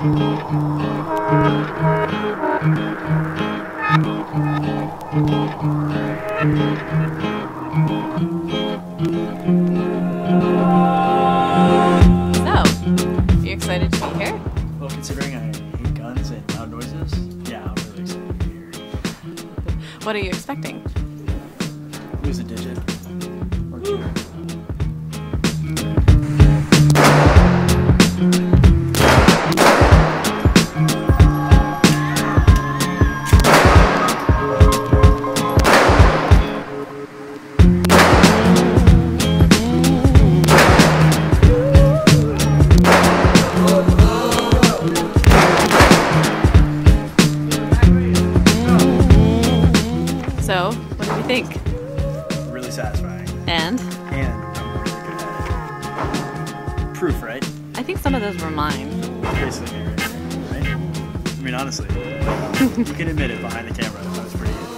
What are you expecting? Lose a digit. So, what do you think? Really satisfying. And And I'm really good at it. Proof, right? I think some of those were mine. Basically, right? I mean, honestly, you can admit it behind the camera. That was pretty good.